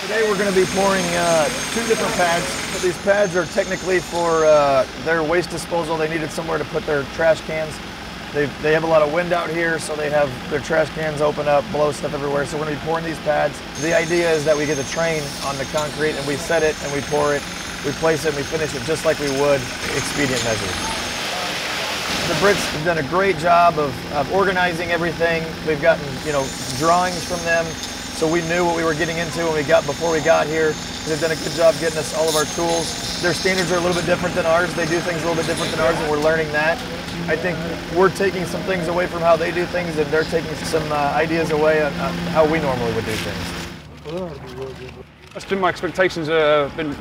Today we're going to be pouring uh, two different pads. These pads are technically for uh, their waste disposal. They needed somewhere to put their trash cans. They, they have a lot of wind out here, so they have their trash cans open up, blow stuff everywhere. So we're going to be pouring these pads. The idea is that we get the train on the concrete and we set it and we pour it, we place it, and we finish it just like we would expedient measures. The Brits have done a great job of, of organizing everything. We've gotten, you know, drawings from them, so we knew what we were getting into when we got before we got here. They've done a good job getting us all of our tools. Their standards are a little bit different than ours. They do things a little bit different than ours, and we're learning that. I think we're taking some things away from how they do things, and they're taking some uh, ideas away on, on how we normally would do things. That's been my expectations. Uh, been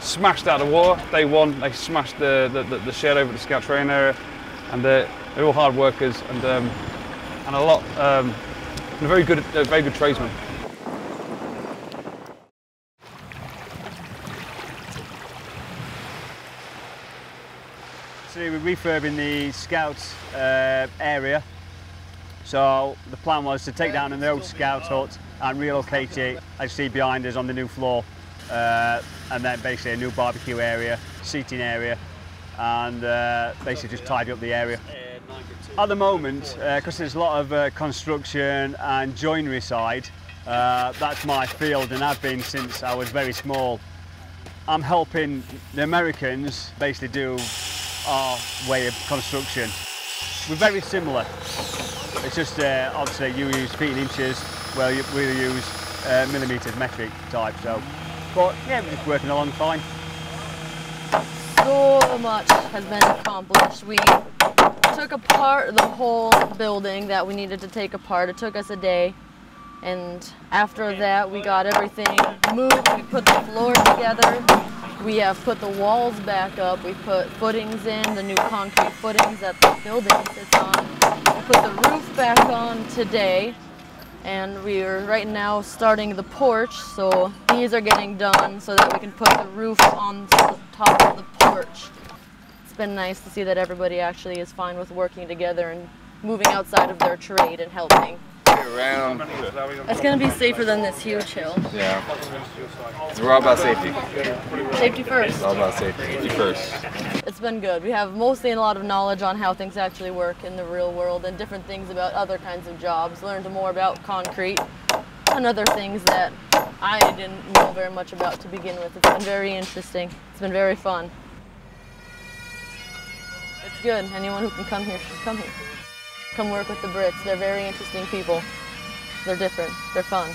smashed out of water. Day one, they smashed the, the, the shed over the scout train area, and uh, they're all hard workers and um, and a lot, um, and a very good, a very good tradesman. We're refurbing the Scouts uh, area. So the plan was to take down an old Scout hut and relocate it, as you see behind us on the new floor, uh, and then basically a new barbecue area, seating area, and uh, basically just tidy up the area. At the moment, because there's a lot of uh, construction and joinery side, uh, that's my field and I've been since I was very small. I'm helping the Americans basically do our way of construction. We're very similar. It's just uh, obviously you use feet and inches, well you, we use uh, millimetres, metric type. So, but yeah, we're just working along fine. So much has been accomplished. We took apart the whole building that we needed to take apart. It took us a day. And after that, we got everything moved. We put the floor together. We have put the walls back up. We put footings in, the new concrete footings that the building sits on. We put the roof back on today. And we are right now starting the porch. So these are getting done so that we can put the roof on the top of the porch. It's been nice to see that everybody actually is fine with working together and moving outside of their trade and helping. Around. It's going to be safer than this huge hill. Yeah. We're all about safety. Safety first. It's all about safety. Safety first. It's been good. We have mostly a lot of knowledge on how things actually work in the real world and different things about other kinds of jobs. Learned more about concrete and other things that I didn't know very much about to begin with. It's been very interesting. It's been very fun. It's good. Anyone who can come here should come here. Come work with the Brits. They're very interesting people. They're different. They're fun.